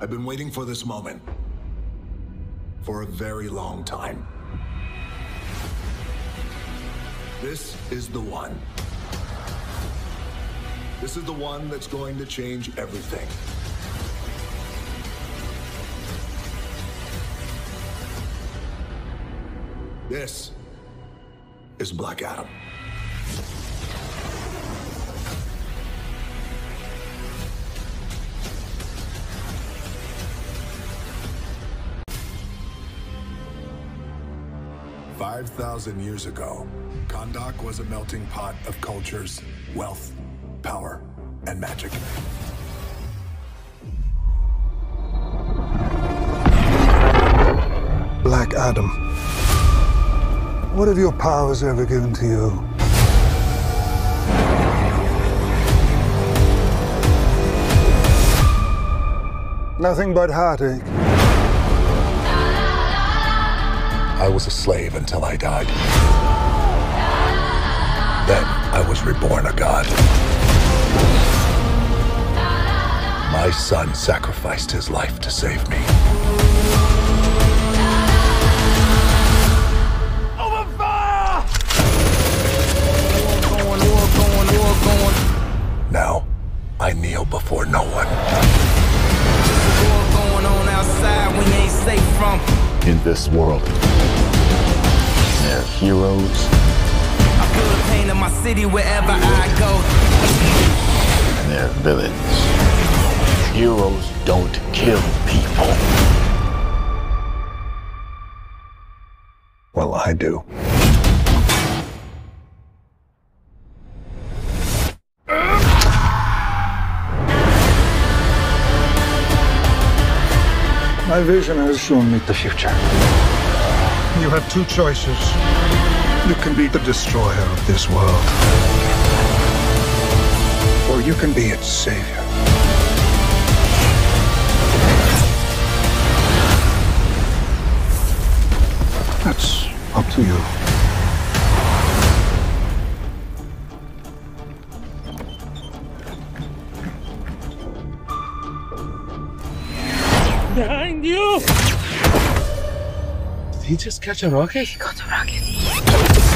I've been waiting for this moment. For a very long time. This is the one. This is the one that's going to change everything. This is Black Adam. Five thousand years ago, Kahndaq was a melting pot of cultures, wealth, power, and magic. Black Adam. What have your powers ever given to you? Nothing but heartache. I was a slave until I died. Then I was reborn a god. My son sacrificed his life to save me. Open fire! Going, going, going, now, I kneel before no one. going on outside we ain't safe from. in this world. There are heroes I feel the pain in my city wherever I go. and there are villains. Heroes don't kill people. Well, I do. My vision has shown me the future. You have two choices. You can be the destroyer of this world, or you can be its savior. That's up to you. Behind you! Did he just catch a rocket? He Got a rocket.